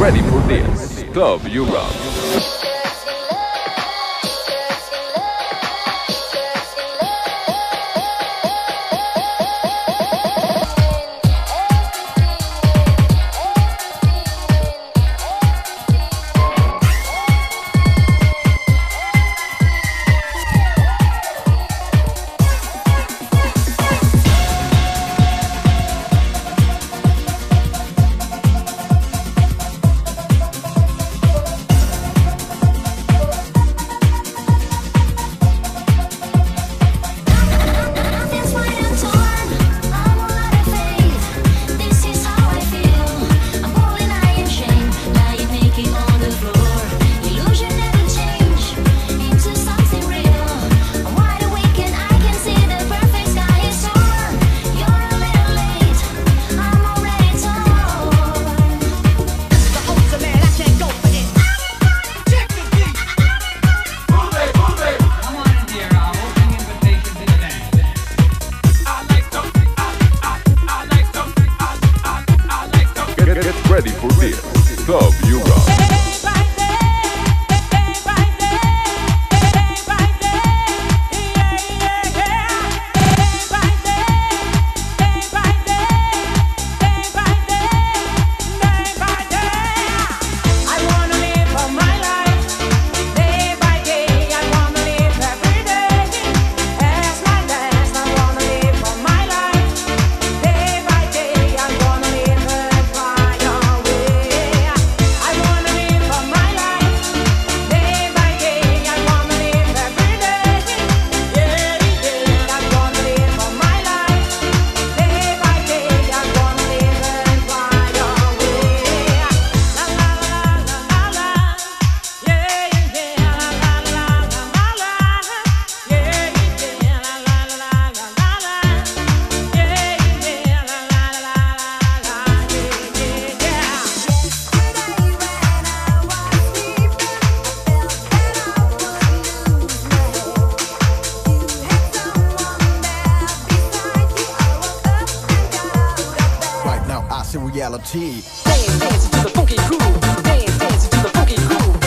Ready for this. Club Europe. reality. Dance, dance to the funky groove. Dance, dance to the funky groove.